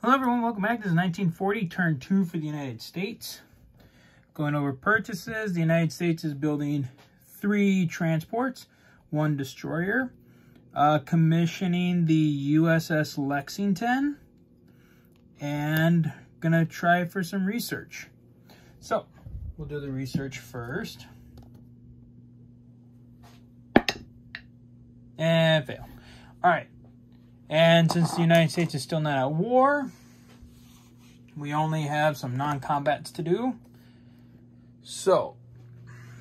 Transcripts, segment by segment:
Hello everyone, welcome back. This is 1940, turn two for the United States. Going over purchases, the United States is building three transports, one destroyer, uh, commissioning the USS Lexington, and gonna try for some research. So, we'll do the research first. And fail. All right, and since the United States is still not at war, we only have some non-combats to do. So,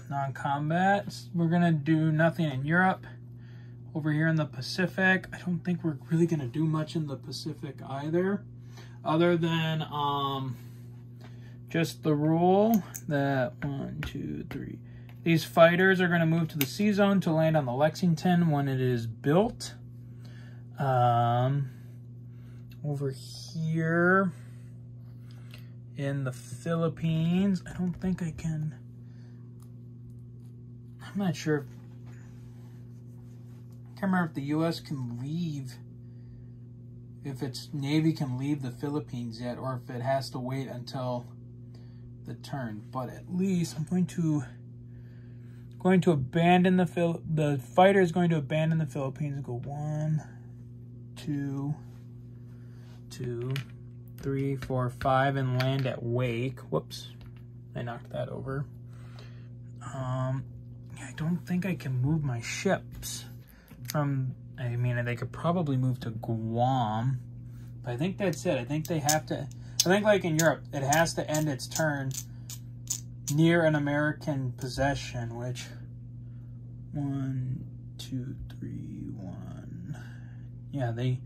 non-combats, we're going to do nothing in Europe. Over here in the Pacific, I don't think we're really going to do much in the Pacific either. Other than um, just the rule that one, two, three. These fighters are going to move to the sea zone to land on the Lexington when it is built. Um, over here in the Philippines, I don't think I can. I'm not sure. I can't remember if the U.S. can leave, if its Navy can leave the Philippines yet, or if it has to wait until the turn. But at least I'm going to going to abandon the Phil the fighter is going to abandon the Philippines and go one two, two, three, four, five, and land at Wake. Whoops, I knocked that over. Um, I don't think I can move my ships from, I mean, they could probably move to Guam, but I think that's it. I think they have to, I think like in Europe, it has to end its turn near an American possession, which, one, two, three, yeah, they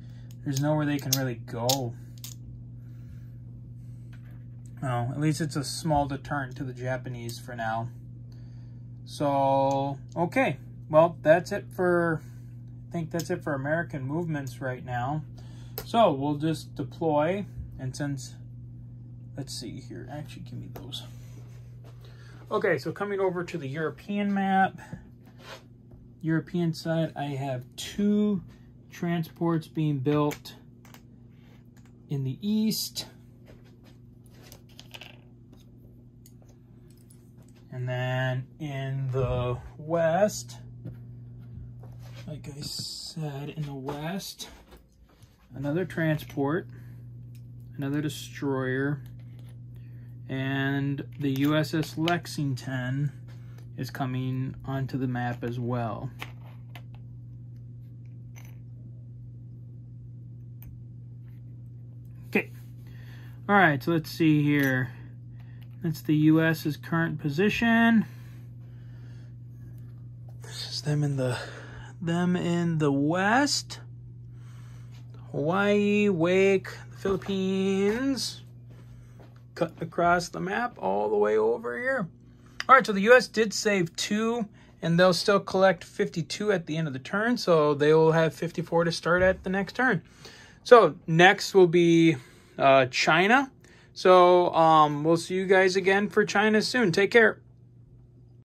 there's nowhere they can really go. Well, at least it's a small deterrent to the Japanese for now. So, okay. Well, that's it for, I think that's it for American movements right now. So, we'll just deploy. And since, let's see here. Actually, give me those. Okay, so coming over to the European map. European side, I have two transports being built in the east. And then in the west, like I said, in the west, another transport, another destroyer, and the USS Lexington is coming onto the map as well. All right, so let's see here. That's the U.S.'s current position. This is them in the them in the west. Hawaii, Wake, the Philippines. Cut across the map all the way over here. All right, so the U.S. did save two, and they'll still collect 52 at the end of the turn, so they will have 54 to start at the next turn. So next will be uh, China. So um, we'll see you guys again for China soon. Take care.